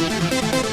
Música